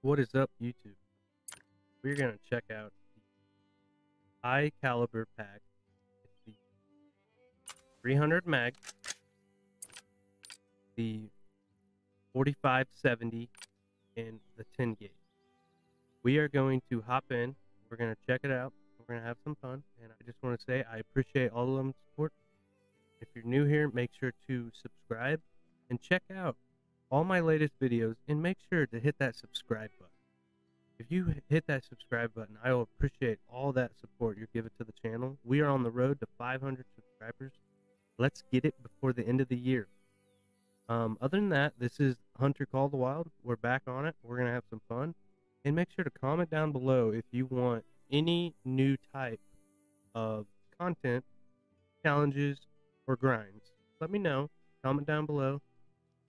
What is up, YouTube? We're going to check out the high caliber pack. It's the 300 mag, the 4570, and the 10 gauge. We are going to hop in. We're going to check it out. We're going to have some fun. And I just want to say I appreciate all of them support. If you're new here, make sure to subscribe and check out all my latest videos and make sure to hit that subscribe button. If you hit that subscribe button, I will appreciate all that support you're giving to the channel. We are on the road to 500 subscribers. Let's get it before the end of the year. Um, other than that, this is Hunter Call the Wild. We're back on it. We're going to have some fun. And make sure to comment down below if you want any new type of content, challenges, or grinds. Let me know. Comment down below.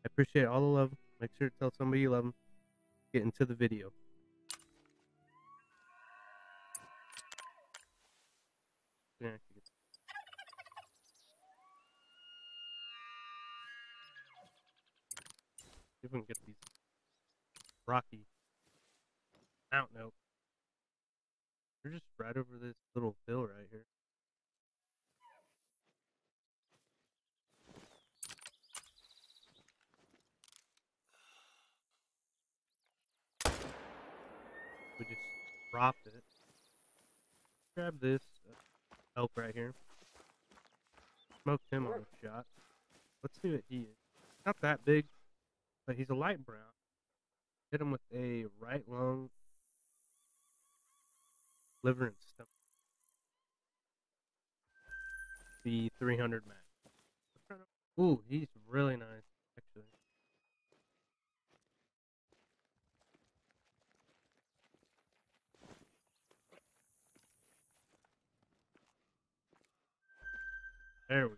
I appreciate all the love. Make sure to tell somebody you love them. Get into the video. I if we can get these rocky mountain elk. They're just right over this little hill right here. We just dropped it. Grab this uh, elk right here. Smoked him on a shot. Let's see what he is. Not that big, but he's a light brown. Hit him with a right lung, liver, and stomach. The 300 mag. Ooh, he's really nice, actually. There we go.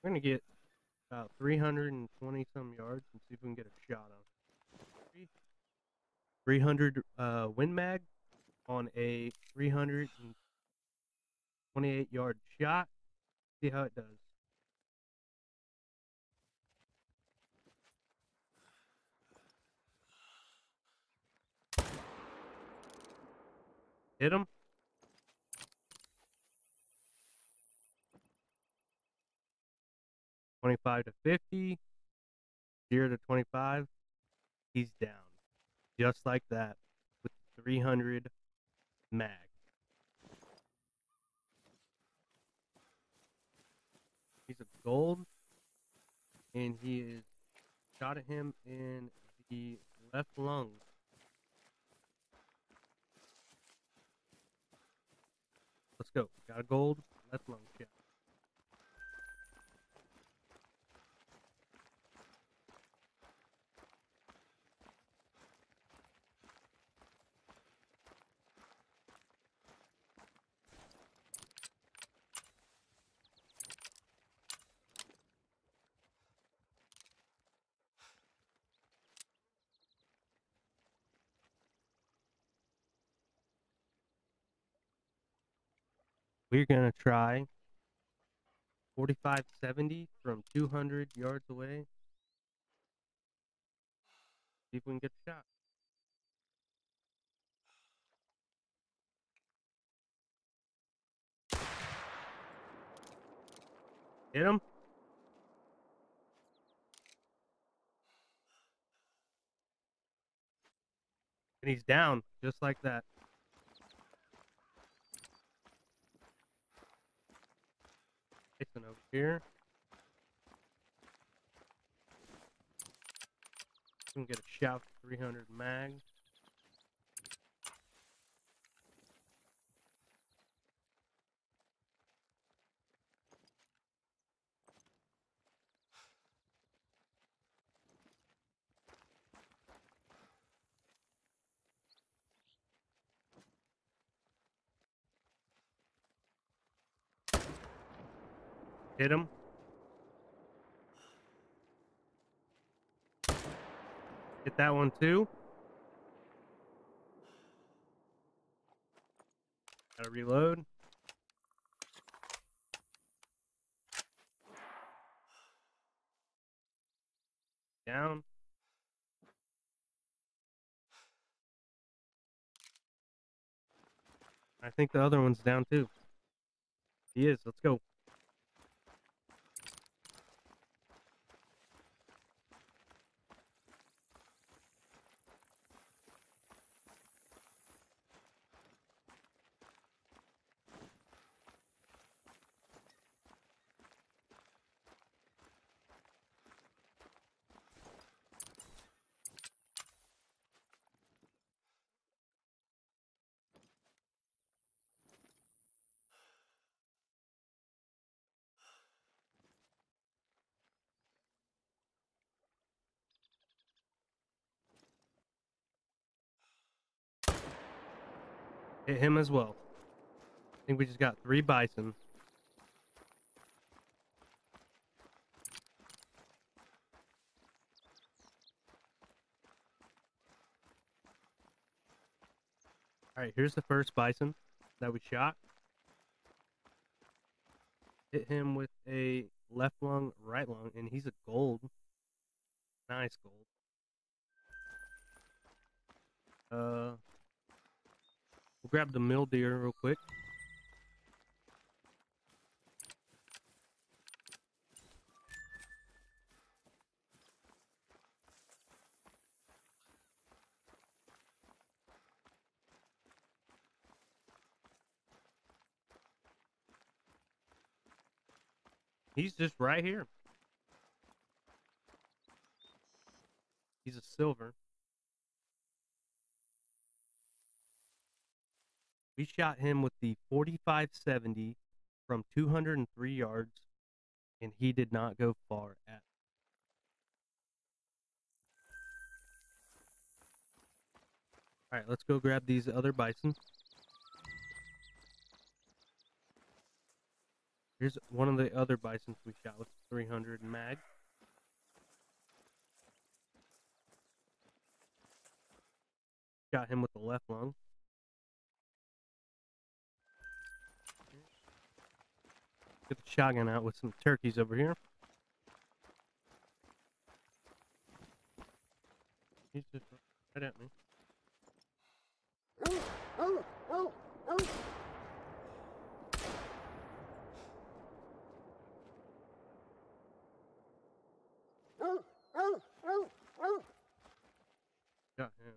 We're gonna get about 320 some yards and see if we can get a shot on. it. 300 uh, Win Mag on a 328 yard shot. See how it does. Hit him. Twenty-five to fifty. Zero to twenty-five. He's down, just like that, with three hundred mag. He's a gold, and he is shot at him in the left lung. Let's go. Got a gold, left lung shot. We're gonna try 4570 from 200 yards away. See if we can get a shot. Hit him. And he's down, just like that. Jason over here. Can get a shout 300 mag. Hit him. Hit that one too. Gotta reload. Down. I think the other one's down too. He is. Let's go. Hit him as well. I think we just got three bison. Alright, here's the first bison that we shot. Hit him with a left lung, right lung, and he's a gold. Nice gold. Uh, we'll grab the mule deer real quick. He's just right here. He's a silver. Shot him with the 4570 from 203 yards, and he did not go far at. All right, let's go grab these other bison. Here's one of the other bisons we shot with 300 mag. Shot him with the left lung. Get the shotgun out with some turkeys over here. He's just right at me. Oh, oh, oh, Got him.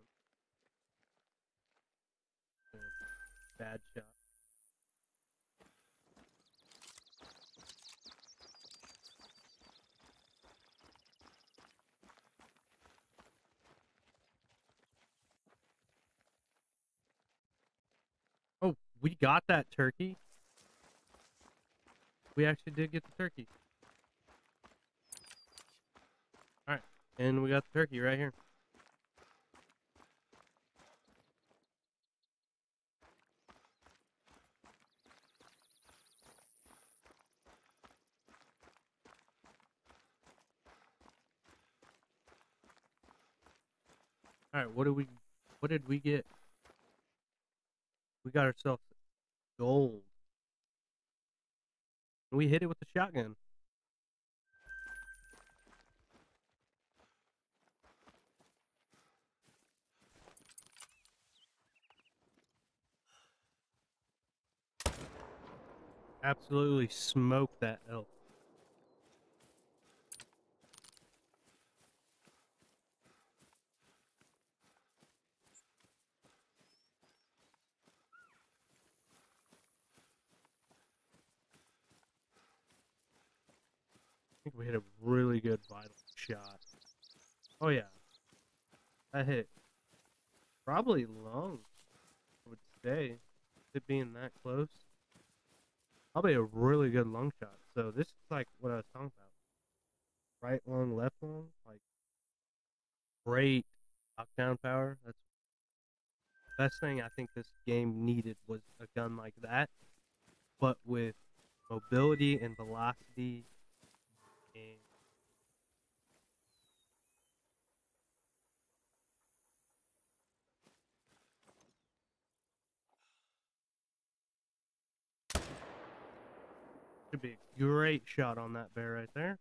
Bad shot. Oh, we got that turkey. We actually did get the turkey. Alright, and we got the turkey right here. Alright, what did we what did we get? We got ourselves gold. We hit it with the shotgun. Absolutely smoke that elk. I think we hit a really good vital shot. Oh yeah. That hit probably long, I would say. It being that close. Probably a really good lung shot. So this is like what I was talking about. Right lung, left lung, like great knockdown power. That's best thing I think this game needed was a gun like that, but with mobility and velocity and should be a great shot on that bear right there.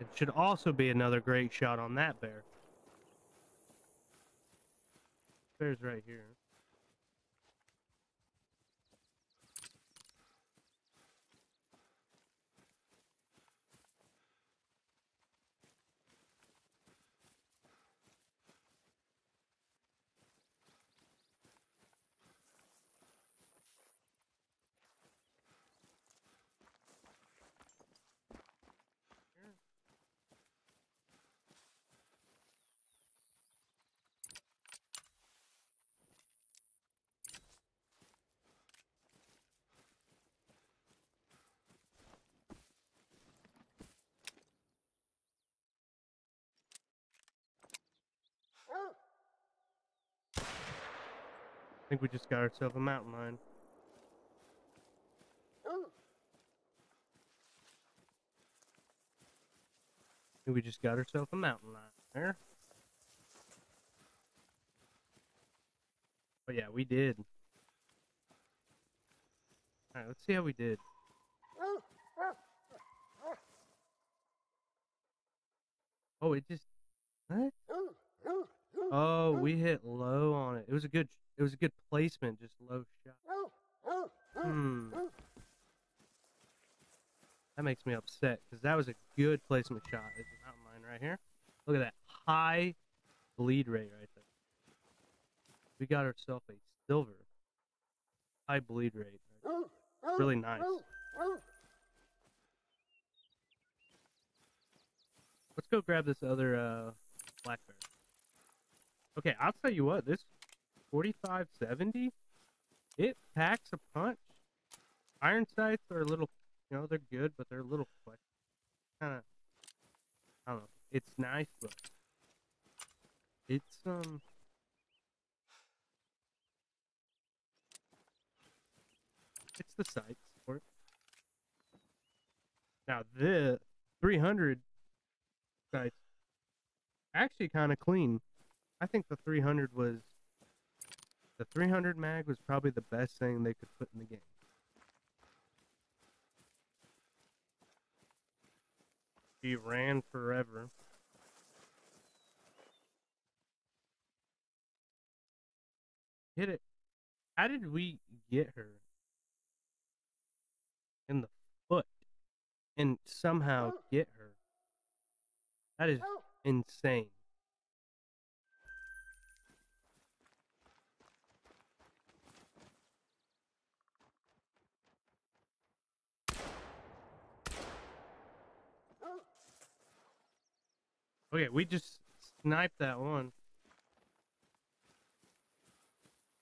It should also be another great shot on that bear. Bear's right here. I think we just got ourselves a mountain lion. We just got ourselves a mountain lion there. But yeah, we did. Alright, let's see how we did. Oh, it just... What? Oh, we hit low on it. It was a good it was a good placement, just low shot. Hmm. That makes me upset because that was a good placement shot. It's mountain lion right here. Look at that high bleed rate right there. We got ourselves a silver. High bleed rate. Right really nice. Let's go grab this other uh, black bear. Okay, I'll tell you what, this 4570, it packs a punch. Iron sights are a little, you know, they're good, but they're a little quick. Kind of, I don't know. It's nice, but it's, um, it's the sights for it. Now, the 300 sights actually kind of clean. I think the 300 was the 300 mag was probably the best thing they could put in the game. She ran forever. Hit it. How did we get her in the foot and somehow get her? That is insane. Okay, we just sniped that one.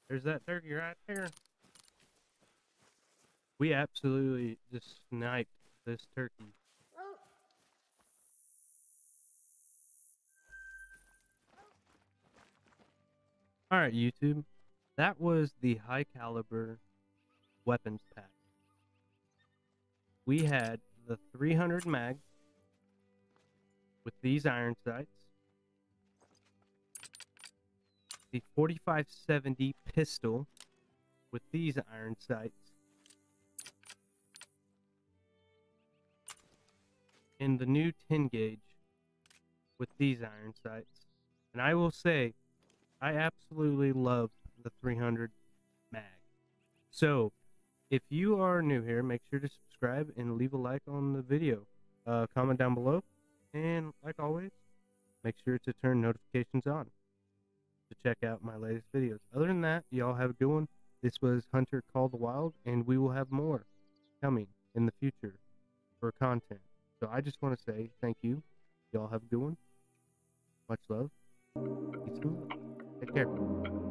There's that turkey right there. We absolutely just sniped this turkey. Alright, YouTube. That was the high caliber weapons pack. We had the 300 mag with these iron sights. The 4570 pistol with these iron sights. And the new 10 gauge with these iron sights. And I will say, I absolutely love the 300 mag. So, if you are new here, make sure to subscribe and leave a like on the video. Uh, comment down below. And like always, make sure to turn notifications on to check out my latest videos. Other than that, y'all have a good one. This was Hunter Call the Wild, and we will have more coming in the future for content. So I just want to say thank you. Y'all have a good one. Much love. Peace love. Take care.